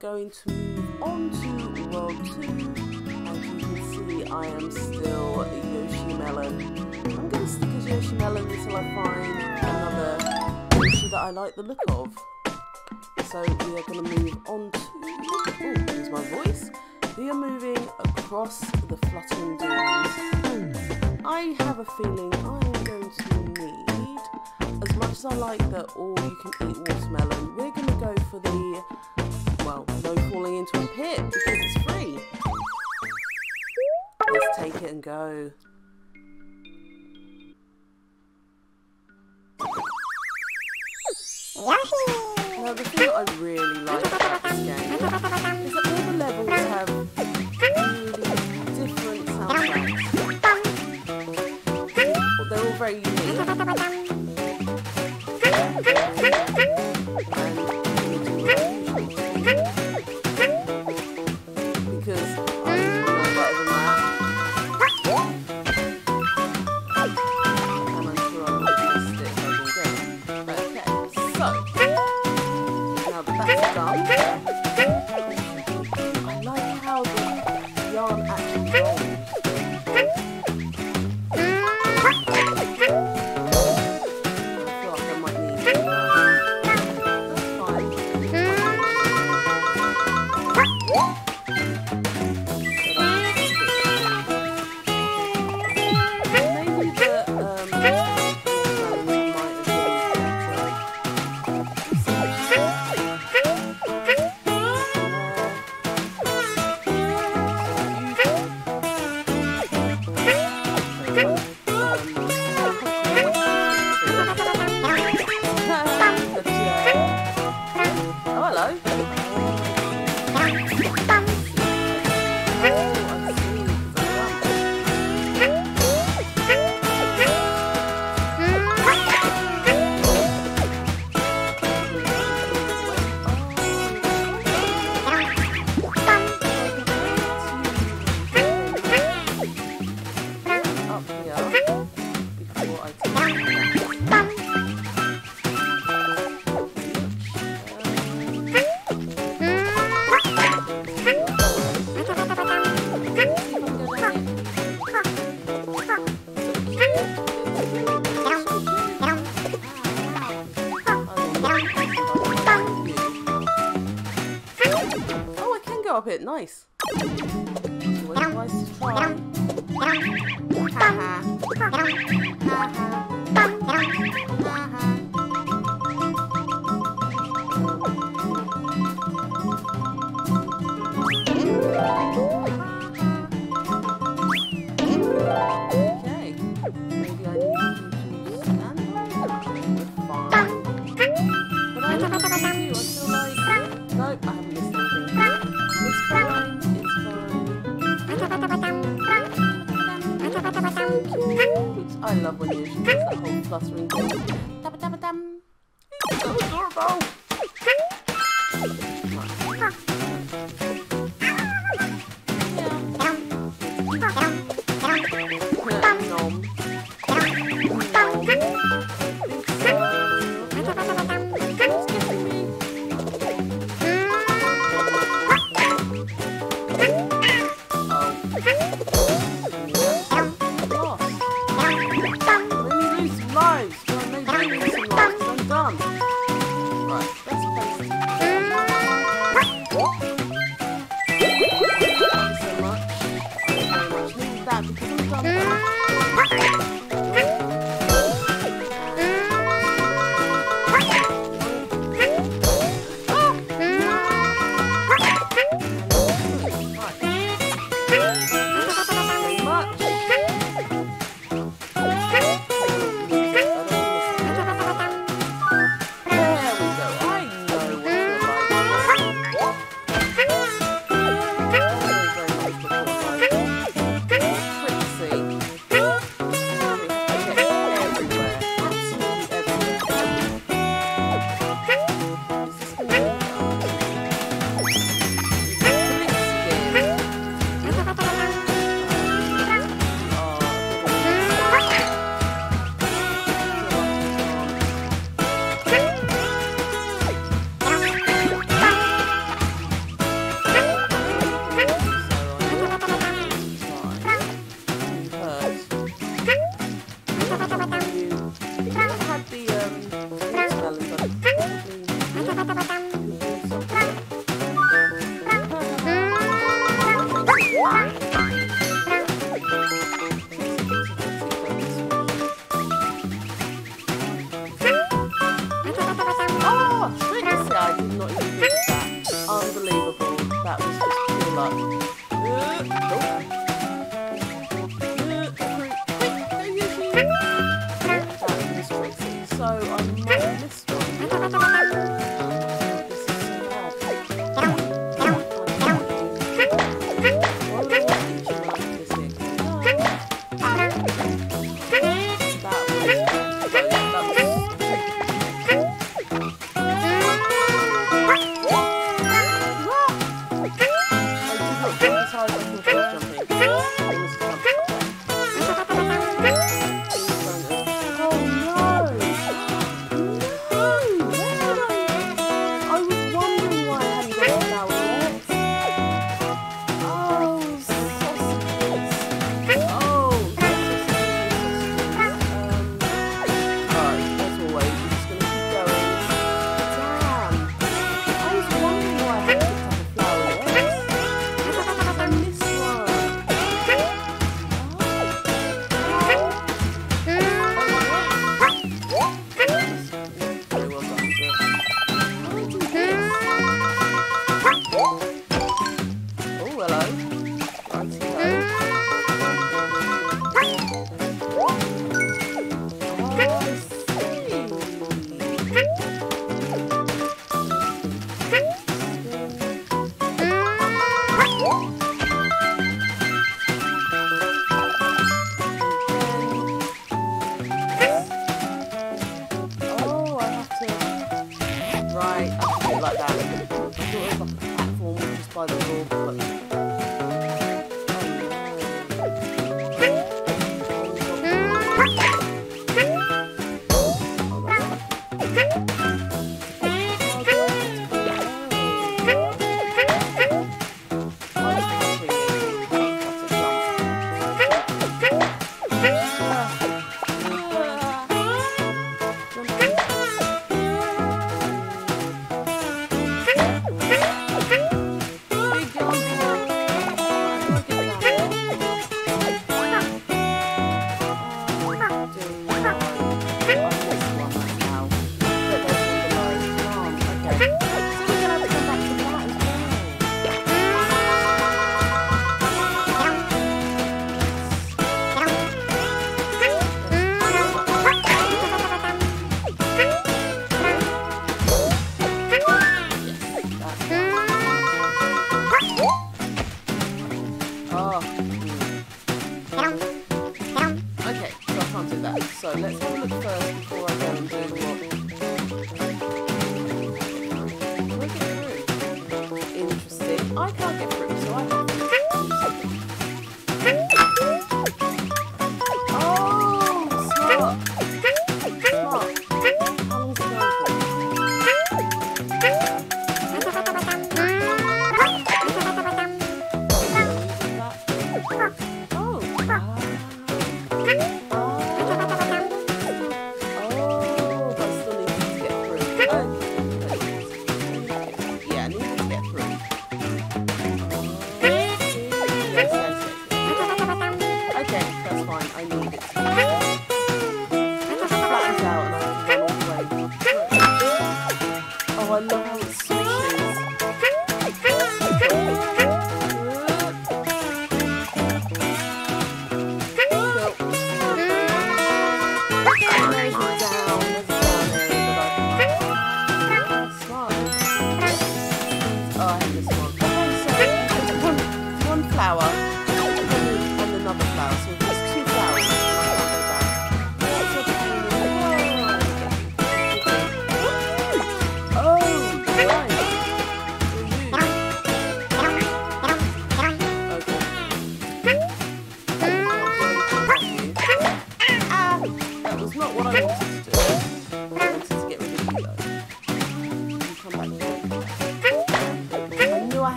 going to move on to World 2. As you can see, I am still Yoshi Melon. I'm going to stick as Yoshi Melon until I find another Yoshi that I like the look of. So we are going to move on to... Oh, here's my voice. We are moving across the Fluttering Dunes. I have a feeling I am going to need, as much as I like that all you can eat watermelon, we're going to go for the, well, no falling into a pit because it's free. Let's take it and go. Now the thing that I really like about this game is that all the levels have really different soundtracks. Well, they're all very unique. Up it. Nice. I love when you does that whole fluttering thing.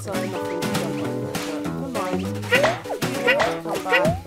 sorry, my fingers jump on the Come on. Come on.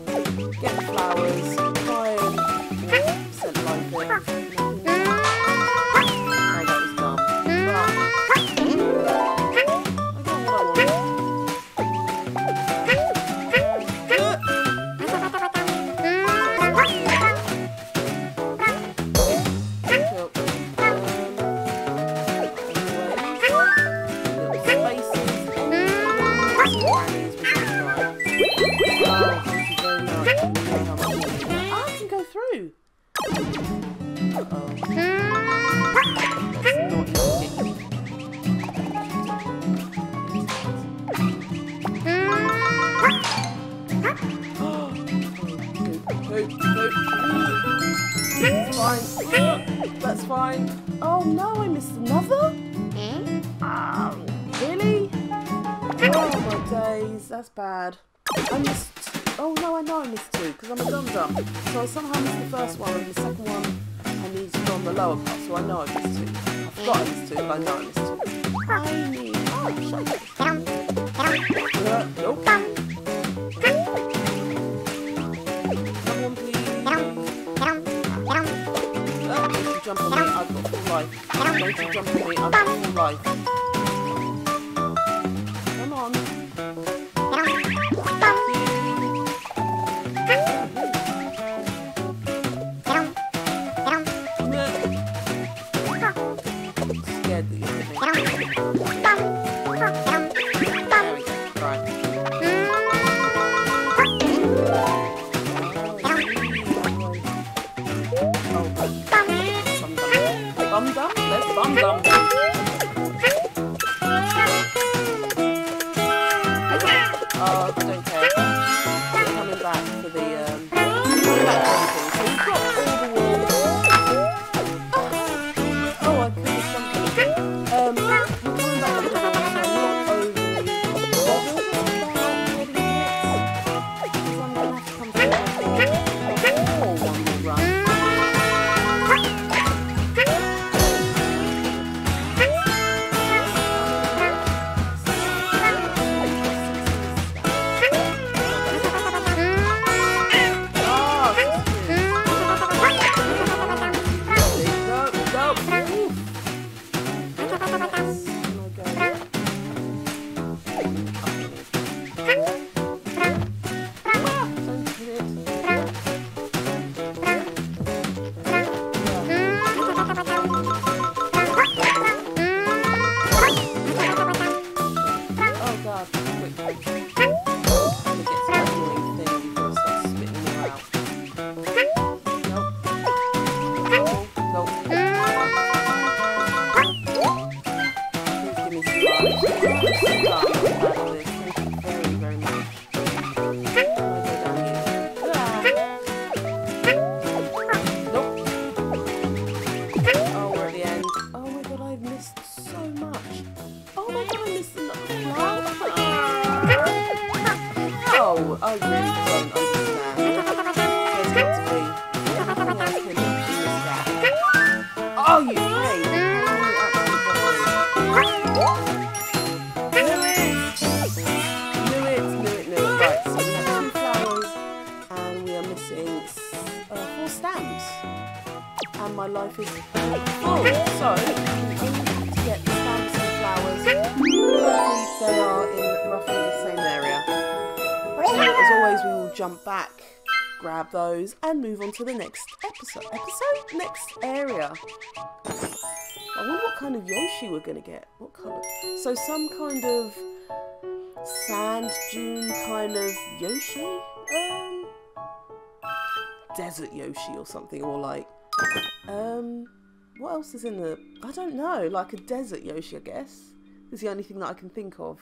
That's bad. I missed... Oh no, I know I missed two, because I'm a dum-dum. So I somehow missed the first one, and the second one I need to go on the lower part, so I know I missed two. I forgot I missed two, but I know I missed two. Tiny. Oh, shit. Jump on me, I've got full life. Don't you jump on me, I've got full life. Oh, don't jump back, grab those, and move on to the next episode. Episode? Next area. I wonder what kind of Yoshi we're gonna get. What colour? So some kind of sand dune kind of Yoshi? Um desert Yoshi or something, or like um what else is in the I don't know, like a desert Yoshi I guess. Is the only thing that I can think of.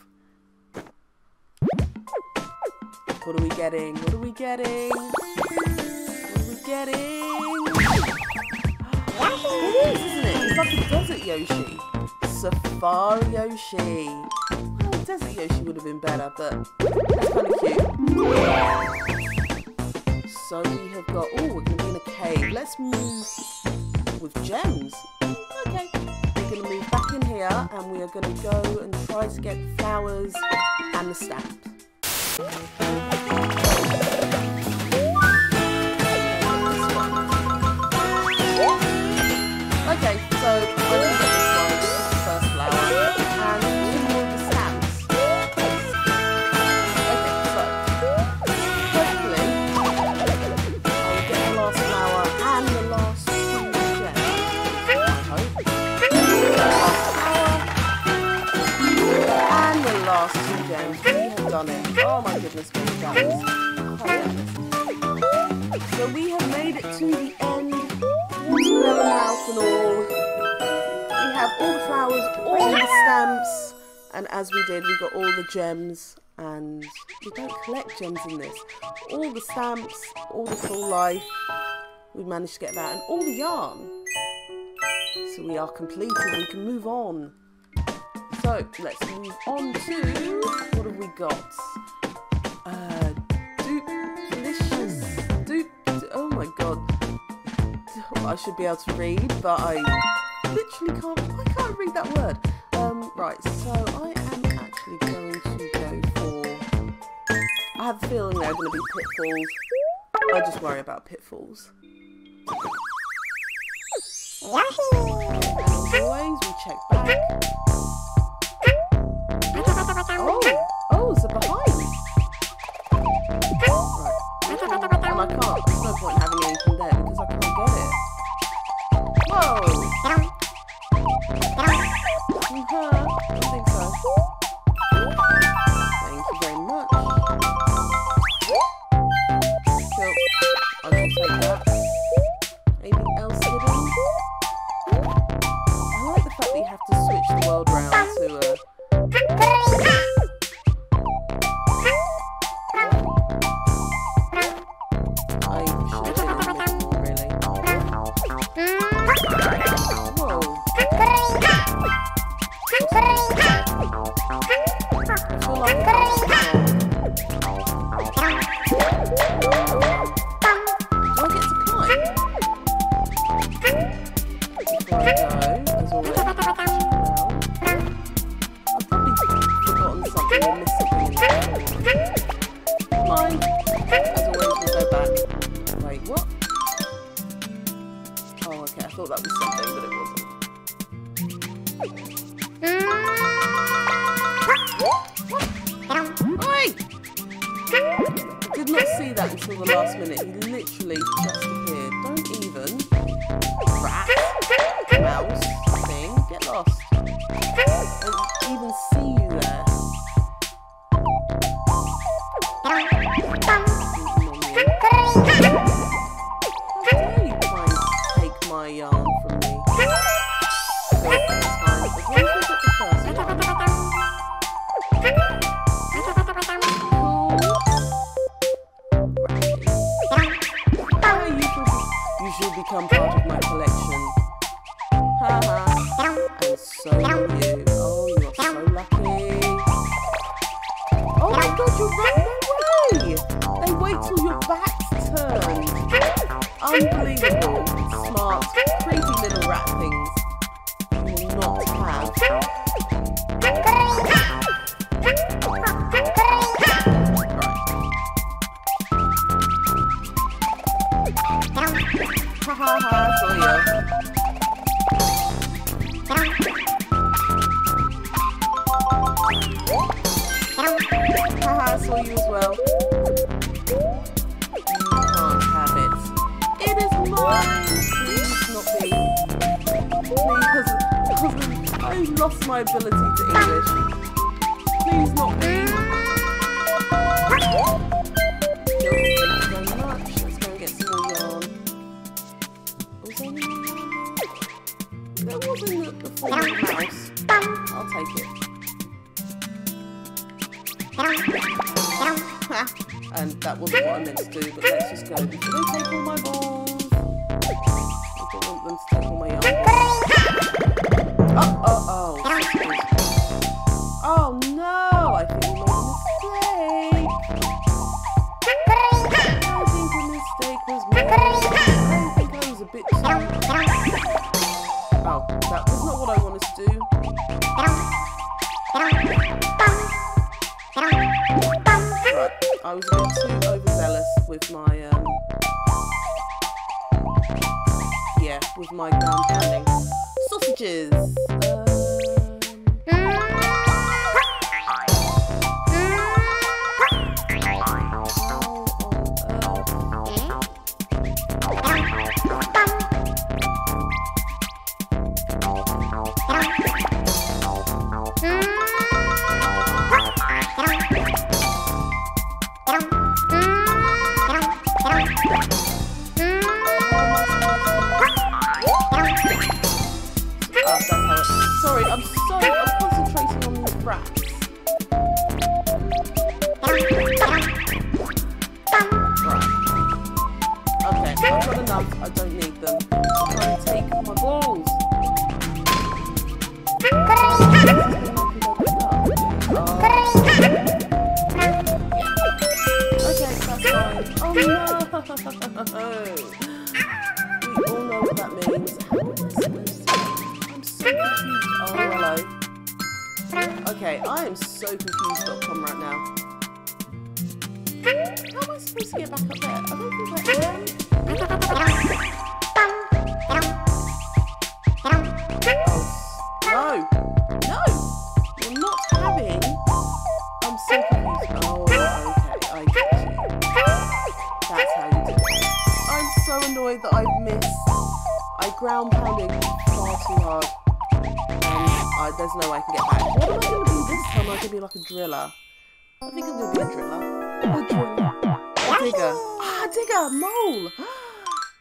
What are we getting? What are we getting? What are we getting? It is, isn't it? It's like a desert Yoshi. Safari Yoshi. Well, desert Yoshi would have been better, but that's kind of cute. So we have got. Oh, we're going to be in a cave. Let's move with gems. Okay. We're going to move back in here and we are going to go and try to get flowers and the stamp. Okay, we did, we got all the gems. And we don't collect gems in this. All the stamps, all the full life. We managed to get that, and all the yarn. So we are completed. We can move on. So let's move on to what have we got? Uh, dupe, delicious, dupe. Oh my god. I should be able to read, but I literally can't. I can't read that word. Um, right, so I am actually going to go for. I have a feeling there are going to be pitfalls. I just worry about pitfalls. As always, we check back. Oh, oh, it's a behind. Right. And I can't. There's no point the form of a mouse. I'll take it. And that wasn't what I meant to do, but let's just go. Take all my balls? Don't want them to take all my yarn. Oh, oh, oh. That was not what I wanted to do. Right, I was a bit too overzealous with my, um... Yeah, with my ground pounding. Sausages! How am I supposed to get back up there? I don't think I am. Oh, no! No! You're not having. I'm so do. I'm annoyed that I've missed. I ground far too hard. There's no way I can get back. What am I going to be this time? I'm going to be like a driller? I think I'm to be a driller. A driller. A digger. Ah, digger! Mole!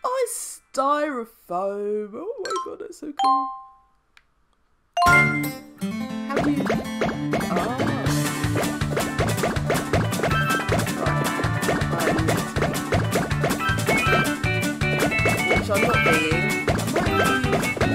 Oh, it's styrofoam. Oh my god, that's so cool. How do you... Oh. Which I'm not being.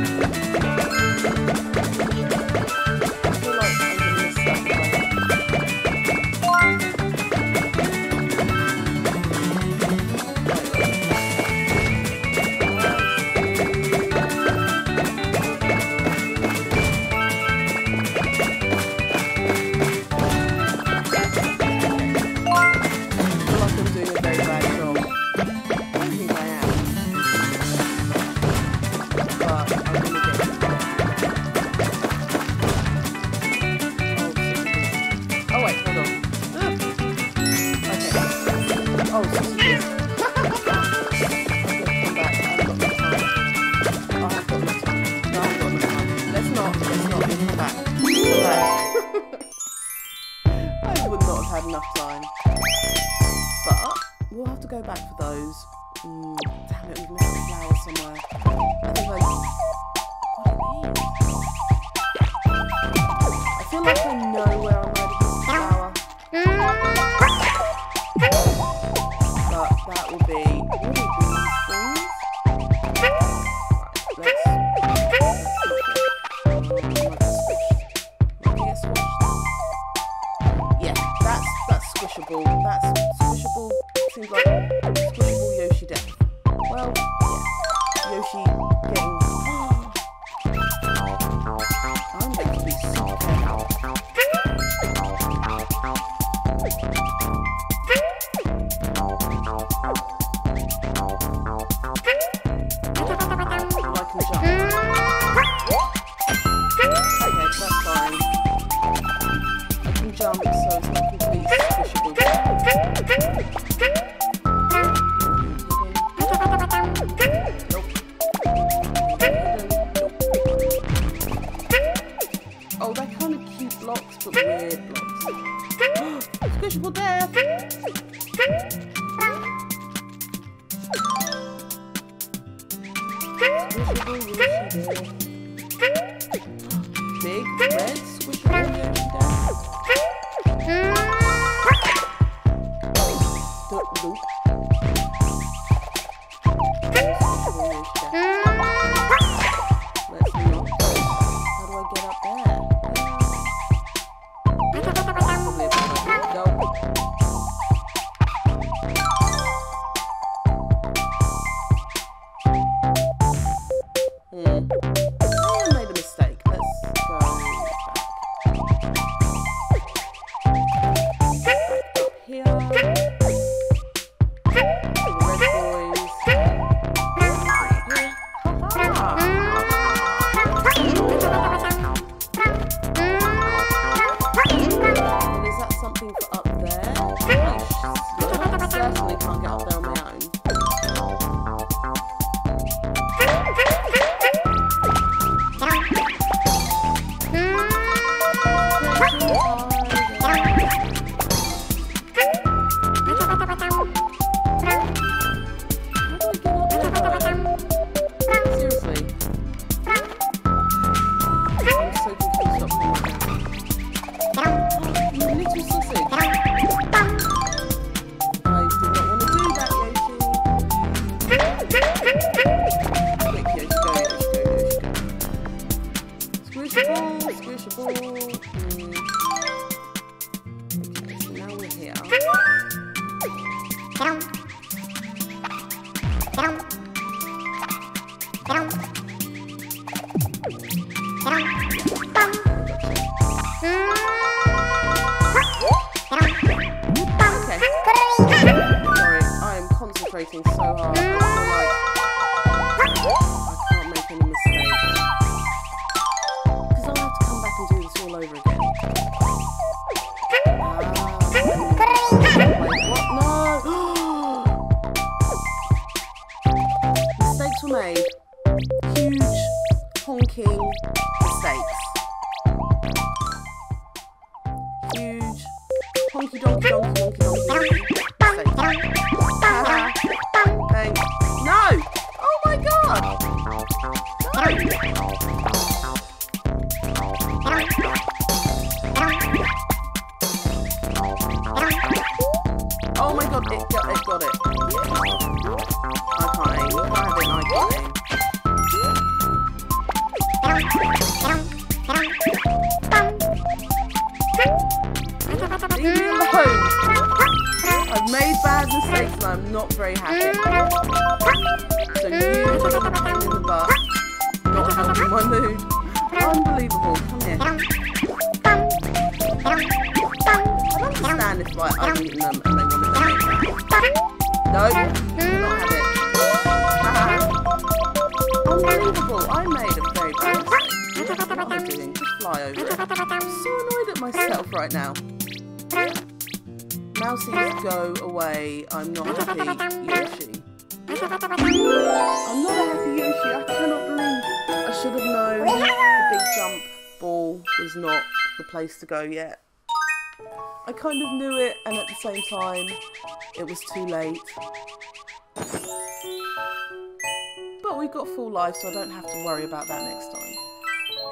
あっ。That's why I've eaten them and they wanted to die. No, not have it. Unbelievable, I made a very bad What am I doing? Just fly over it. I'm so annoyed at myself right now. Mousy, go away. I'm not happy, Yoshi. I'm not a happy, Yoshi. I cannot believe I should have known the big jump ball was not the place to go yet. I kind of knew it, and at the same time, it was too late. But we got full life, so I don't have to worry about that next time.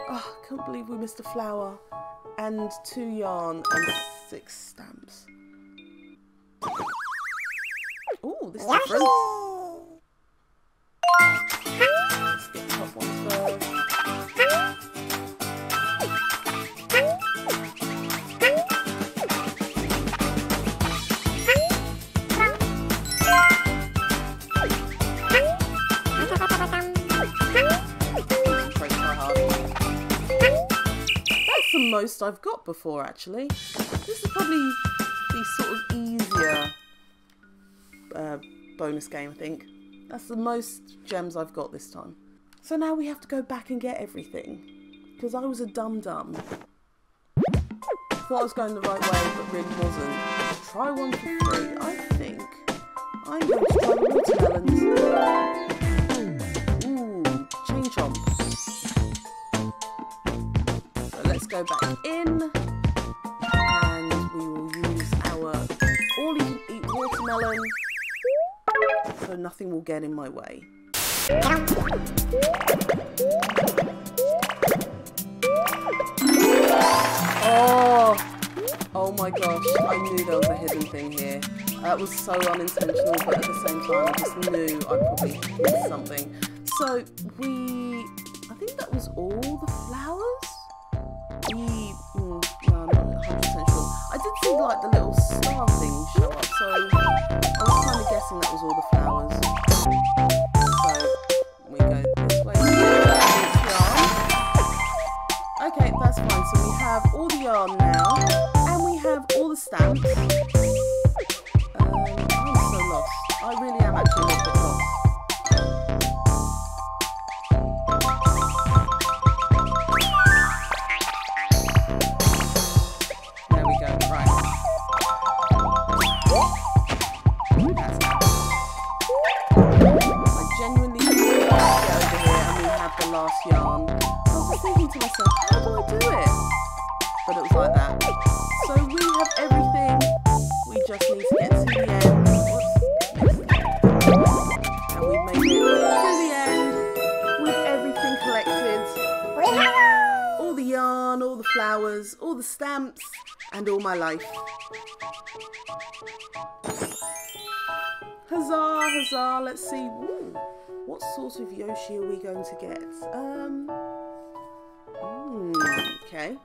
Oh, I can't believe we missed a flower, and two yarn, and six stamps. Oh, this is different. I've got before, actually. This is probably the sort of easier uh, bonus game, I think. That's the most gems I've got this time. So now we have to go back and get everything. Because I was a dum-dum. Thought I was going the right way, but really wasn't. Try one for free. I think I'm going to try watermelons. Ooh, chain chomp. Go back in. And we will use our all-you-can-eat watermelon so nothing will get in my way. Oh, oh my gosh, I knew there was a hidden thing here. That was so unintentional, but at the same time, I just knew I probably missed something. So we, I think that was all the flowers. Did like the little star thing show up, so I was kind of guessing that was all the flowers. So we go this way. Okay, that's fine. So we have all the yarn now, and we have all the stamps. All the stamps, and all my life. Huzzah, huzzah, let's see. Ooh, what sort of Yoshi are we going to get? Um, hmm, okay.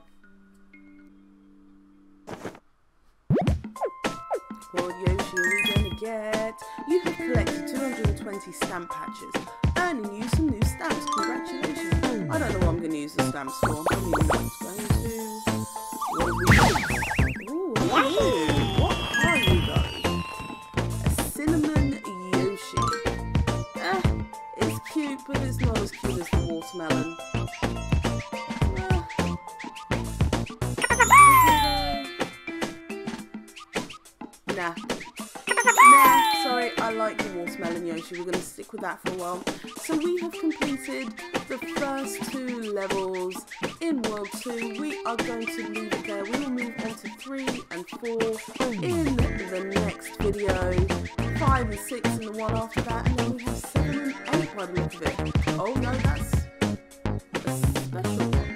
What Yoshi are we going to get? You have collected 220 stamp patches, earning you some new stamps. Congratulations. I don't know what I'm going to use the stamps for. I'm not going to. What are you? Guys? A cinnamon Yoshi. Eh, it's cute, but it's not as cute as the watermelon. Eh. Nah. Nah, sorry, I like the watermelon Yoshi. We're going to stick with that for a while. So we have completed the first two levels in World 2. We are going to leave it there. We will move on to 3 and 4 in the next video. 5 and 6 in the one after that. And then we have 7 and 8 by the look of it. Oh no, that's a special one.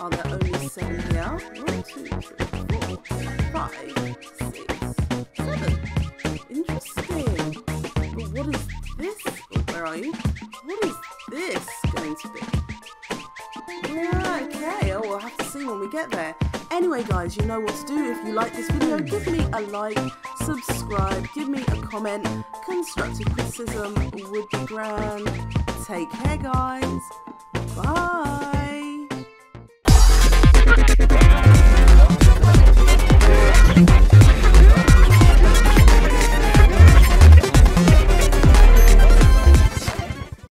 Are there only 7 here? 1, 2, 3, 4, 5, 6, What is this going to be? Yeah, okay. Oh, we'll have to see when we get there. Anyway, guys, you know what to do. If you like this video, give me a like, subscribe, give me a comment. Constructive criticism would be grand. Take care, guys. Bye.